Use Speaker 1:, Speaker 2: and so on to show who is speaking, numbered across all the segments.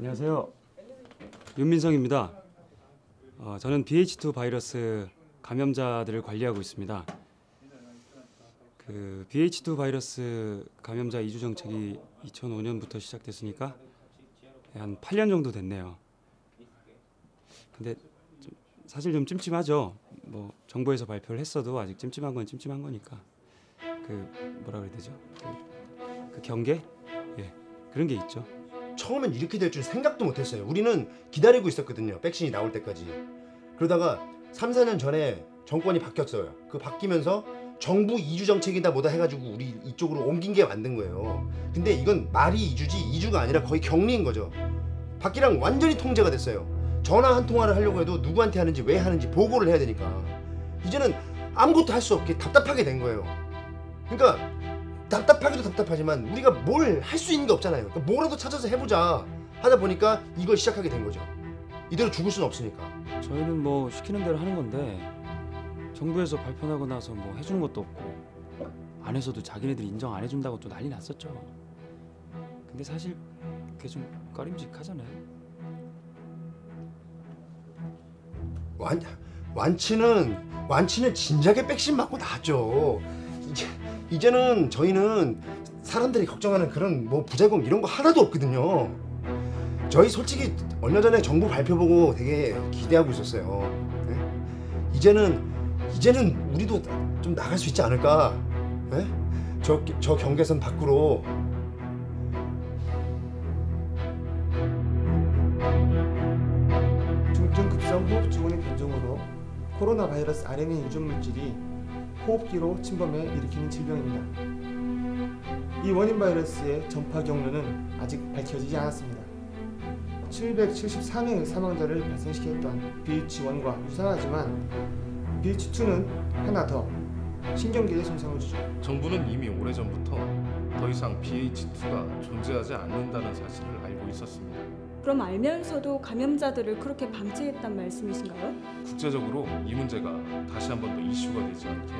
Speaker 1: 안녕하세요. 윤민성입니다. 어, 저는 BH2 바이러스 감염자들을 관리하고 있습니다. 그 BH2 바이러스 감염자 이주 정책이 2005년부터 시작됐으니까 한 8년 정도 됐네요. 근데 좀 사실 좀 찜찜하죠. 뭐 정부에서 발표를 했어도 아직 찜찜한 건 찜찜한 거니까 그 뭐라 그래야 되죠? 그, 그 경계? 예 그런 게 있죠.
Speaker 2: 처음엔 이렇게 될 줄 생각도 못했어요. 우리는 기다리고 있었거든요. 백신이 나올 때까지. 그러다가 3, 4년 전에 정권이 바뀌었어요. 그 바뀌면서 정부 이주 정책이다 뭐다 해가지고 우리 이쪽으로 옮긴 게 만든 거예요. 근데 이건 말이 이주지 이주가 아니라 거의 격리인 거죠. 밖이랑 완전히 통제가 됐어요. 전화 한 통화를 하려고 해도 누구한테 하는지 왜 하는지 보고를 해야 되니까 이제는 아무것도 할 수 없게 답답하게 된 거예요. 그러니까 답답하기도 답답하지만 우리가 뭘 할 수 있는 게 없잖아요. 그러니까 뭐라도 찾아서 해보자 하다 보니까 이걸 시작하게 된 거죠. 이대로 죽을 수는 없으니까.
Speaker 1: 저희는 뭐 시키는 대로 하는 건데 정부에서 발표나고 나서 뭐 해주는 것도 없고 안에서도 자기네들이 인정 안 해준다고 또 난리 났었죠. 근데 사실 그게 좀 꺼림직하잖아요.
Speaker 2: 완 완치는 완치는 진작에 백신 맞고 나왔죠. 이제 이제는 저희는 사람들이 걱정하는 그런 뭐 부작용 이런 거 하나도 없거든요. 저희 솔직히 얼마 전에 정부 발표 보고 되게 기대하고 있었어요. 네? 이제는 이제는 우리도 좀 나갈 수 있지 않을까? 네? 저, 저 경계선 밖으로
Speaker 3: 중증 급성 호흡 증후군의 변종으로 코로나 바이러스 RNA 유전 물질이 호흡기로 침범해 일으키는 질병입니다. 이 원인 바이러스의 전파 경로는 아직 밝혀지지 않았습니다. 774명의 사망자를 발생시켰던 BH1과 유사하지만 BH2는 하나 더 신경계에 손상을 주죠.
Speaker 4: 정부는 이미 오래전부터 더 이상 BH2가 존재하지 않는다는 사실을 알고 있었습니다.
Speaker 5: 그럼 알면서도 감염자들을 그렇게 방치했단 말씀이신가요?
Speaker 4: 국제적으로 이 문제가 다시 한 번 더 이슈가 되지 않게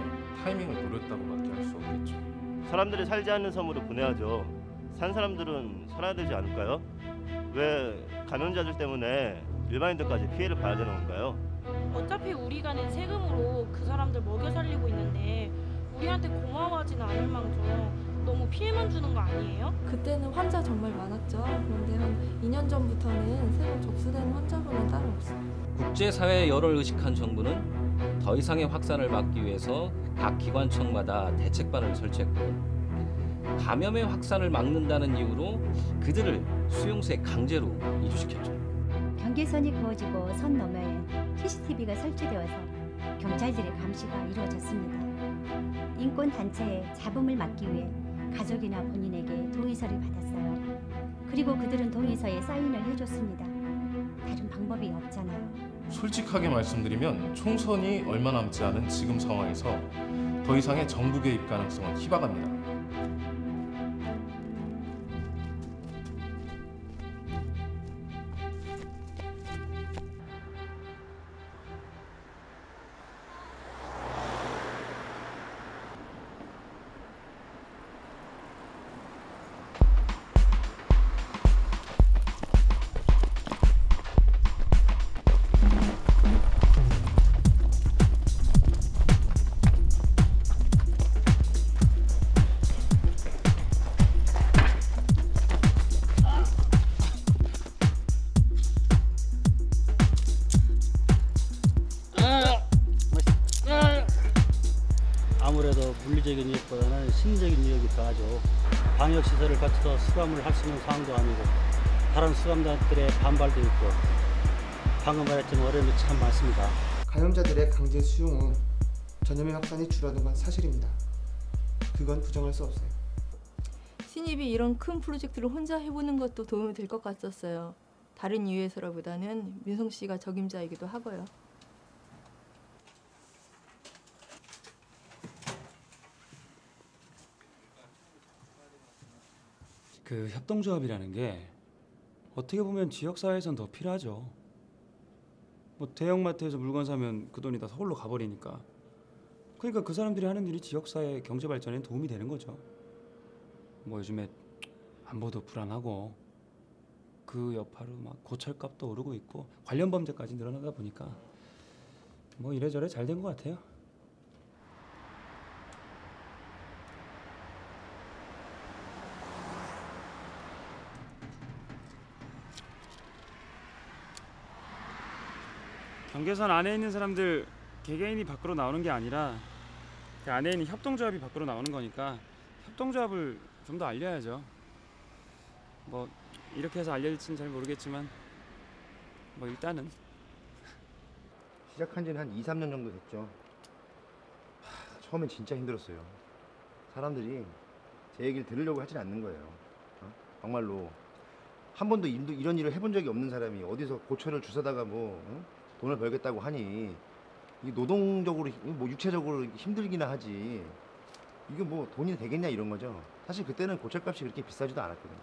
Speaker 4: 타이밍을 노렸다고밖에 할 수 없겠죠.
Speaker 6: 사람들이 살지 않는 섬으로 보내야죠. 산 사람들은 살아야 되지 않을까요? 왜 감염자들 때문에 일반인들까지 피해를 봐야 되는 건가요?
Speaker 7: 어차피 우리가 낸 세금으로 그 사람들 먹여 살리고 있는데 우리한테 고마워하지는 않을 망정 피해만 주는 거 아니에요?
Speaker 8: 그때는 환자 정말 많았죠. 그런데 한 2년 전부터는 새로 접수된 환자분은 따로 없어요.
Speaker 9: 국제사회의 열을 의식한 정부는 더 이상의 확산을 막기 위해서 각 기관청마다 대책반을 설치했고 감염의 확산을 막는다는 이유로 그들을 수용소에 강제로 이주시켰죠.
Speaker 10: 경계선이 그어지고 선 너머에 CCTV가 설치되어서 경찰들의 감시가 이루어졌습니다. 인권 단체의 잡음을 막기 위해 가족이나 본인에게 동의서를 받았어요. 그리고 그들은 동의서에 사인을 해줬습니다. 다른 방법이 없잖아요.
Speaker 4: 솔직하게 말씀드리면 총선이 얼마 남지 않은 지금 상황에서 더 이상의 정부 개입 가능성은 희박합니다.
Speaker 11: 물리적인 유혹보다는 심리적인 유혹이 더하죠. 방역 시설을 갖춰서 수감을 할 수 있는 상황도 아니고 다른 수감자들의 반발도 있고 방금 말했지만 어려움이 참 많습니다.
Speaker 3: 감염자들의 강제 수용 후 전염의 확산이 줄어든 건 사실입니다. 그건 부정할 수 없어요.
Speaker 8: 신입이 이런 큰 프로젝트를 혼자 해보는 것도 도움이 될 것 같았어요. 다른 이유에서라보다는 민성 씨가 적임자이기도 하고요.
Speaker 1: 그 협동조합이라는 게 어떻게 보면 지역 사회에선 더 필요하죠. 뭐 대형마트에서 물건 사면 그 돈이 다 서울로 가버리니까. 그러니까 그 사람들이 하는 일이 지역 사회 경제 발전에 도움이 되는 거죠. 뭐 요즘에 안보도 불안하고 그 여파로 막 고철값도 오르고 있고 관련 범죄까지 늘어나다 보니까 뭐 이래저래 잘 된 것 같아요. 경계선 안에 있는 사람들 개개인이 밖으로 나오는 게 아니라 그 안에 있는 협동조합이 밖으로 나오는 거니까 협동조합을 좀 더 알려야죠. 뭐 이렇게 해서 알려질지는 잘 모르겠지만 뭐 일단은
Speaker 2: 시작한 지는 한 2, 3년 정도 됐죠. 하, 처음엔 진짜 힘들었어요. 사람들이 제 얘기를 들으려고 하진 않는 거예요. 어? 정말로 한 번도 일- 이런 일을 해본 적이 없는 사람이 어디서 고철을 주워다가 뭐 어? 돈을 벌겠다고 하니 이 노동적으로 뭐 육체적으로 힘들기나 하지 이게 뭐 돈이 되겠냐 이런 거죠. 사실 그때는 고철값이 그렇게 비싸지도 않았거든요.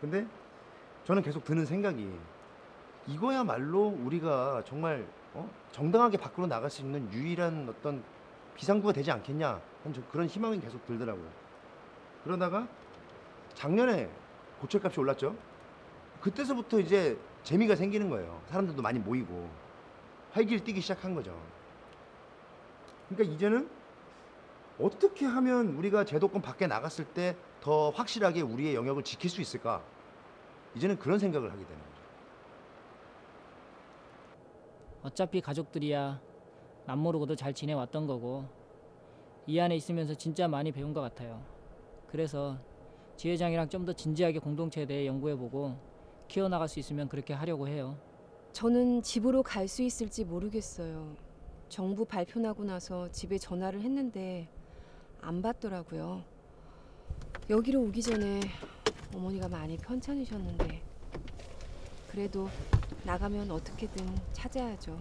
Speaker 2: 근데 저는 계속 드는 생각이 이거야말로 우리가 정말 어? 정당하게 밖으로 나갈 수 있는 유일한 어떤 비상구가 되지 않겠냐 하는 저 그런 희망이 계속 들더라고요. 그러다가 작년에 고철값이 올랐죠. 그때서부터 이제 재미가 생기는 거예요. 사람들도 많이 모이고 활기를 띠기 시작한 거죠. 그러니까 이제는 어떻게 하면 우리가 제도권 밖에 나갔을 때 더 확실하게 우리의 영역을 지킬 수 있을까? 이제는 그런 생각을 하게 되는 거죠.
Speaker 12: 어차피 가족들이야 남 모르고도 잘 지내왔던 거고 이 안에 있으면서 진짜 많이 배운 것 같아요. 그래서 지회장이랑 좀 더 진지하게 공동체에 대해 연구해보고 키워나갈 수 있으면 그렇게 하려고 해요.
Speaker 13: 저는 집으로 갈 수 있을지 모르겠어요. 정부 발표 나고 나서 집에 전화를 했는데 안 받더라고요. 여기로 오기 전에 어머니가 많이 편찮으셨는데 그래도 나가면 어떻게든 찾아야죠.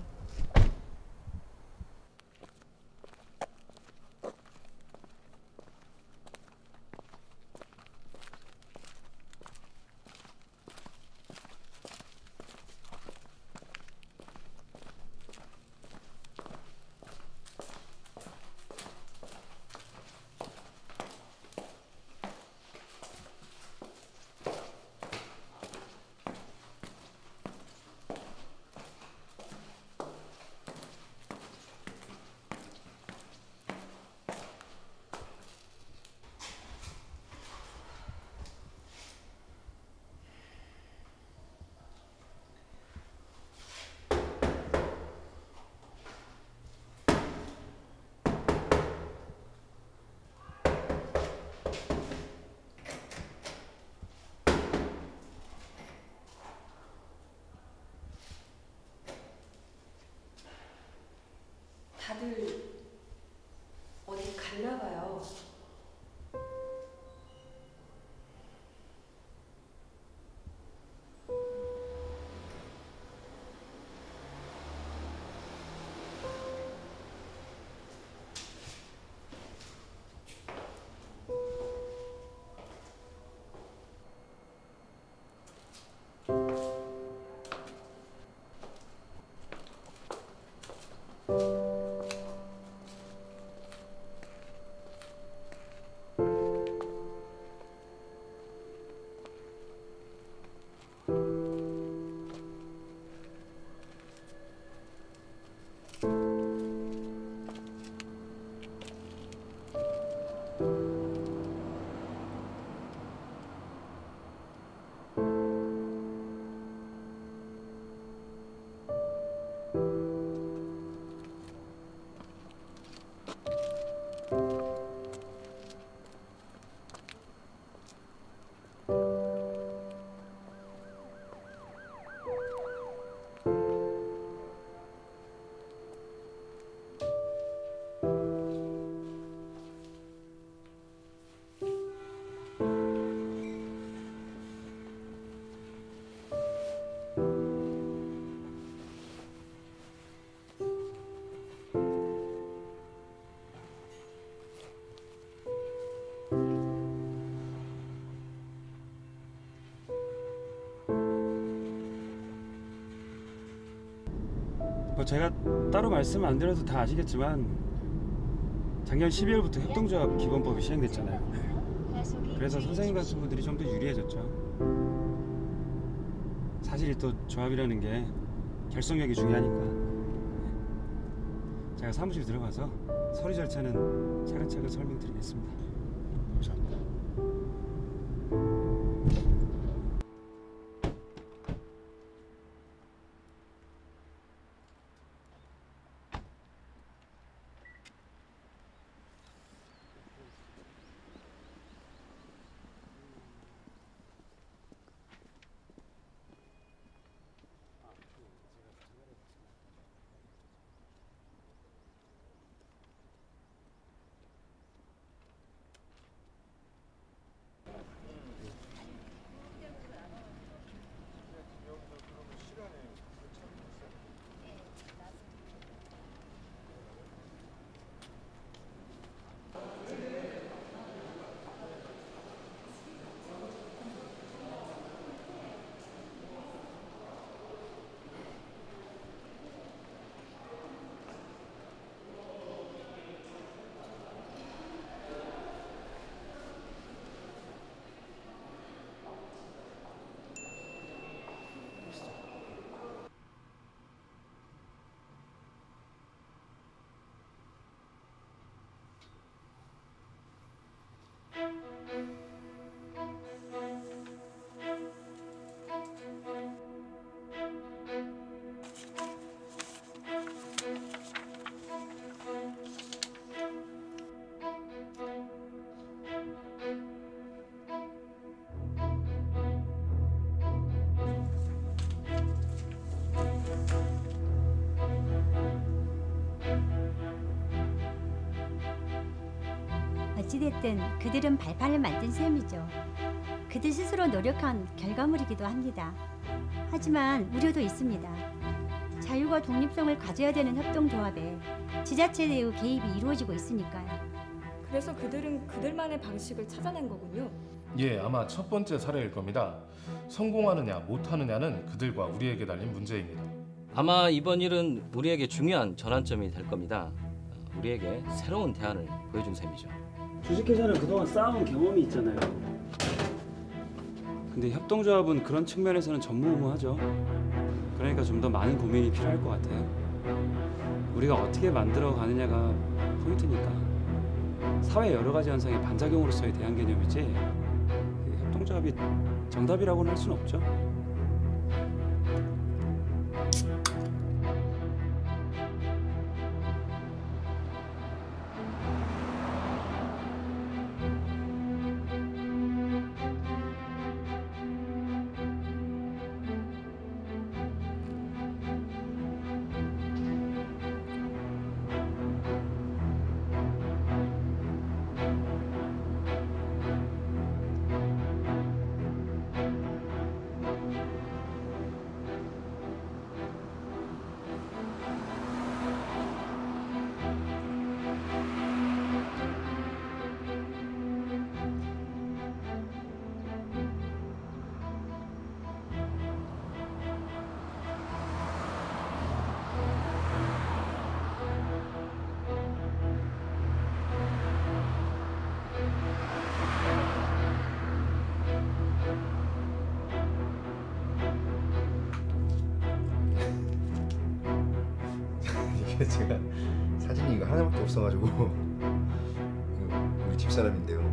Speaker 1: 뭐 제가 따로 말씀 안 드려도 다 아시겠지만 작년 12월부터 협동조합 기본법이 시행됐잖아요. 그래서 선생님 같은 분들이 좀 더 유리해졌죠. 사실 또 조합이라는 게 결속력이 중요하니까. 제가 사무실 들어가서 서류 절차는 차근차근 설명드리겠습니다.
Speaker 10: 어찌됐든 그들은 발판을 만든 셈이죠. 그들 스스로 노력한 결과물이기도 합니다. 하지만 우려도 있습니다. 자유와 독립성을 가져야 되는 협동조합에 지자체의 개입이 이루어지고 있으니까요.
Speaker 5: 그래서 그들은 그들만의 방식을 찾아낸 거군요.
Speaker 4: 예, 아마 첫 번째 사례일 겁니다. 성공하느냐 못하느냐는 그들과 우리에게 달린 문제입니다.
Speaker 9: 아마 이번 일은 우리에게 중요한 전환점이 될 겁니다. 우리에게 새로운 대안을 보여준 셈이죠.
Speaker 14: 주식회사는 그동안 쌓아온 경험이 있잖아요.
Speaker 1: 근데 협동조합은 그런 측면에서는 전무후무하죠. 그러니까 좀 더 많은 고민이 필요할 것 같아요. 우리가 어떻게 만들어 가느냐가 포인트니까. 사회 여러 가지 현상의 반작용으로서의 대안 개념이지 그 협동조합이 정답이라고는 할 수는 없죠.
Speaker 2: 제가 사진이 이거 하나밖에 없어가지고 우리 집 사람인데요.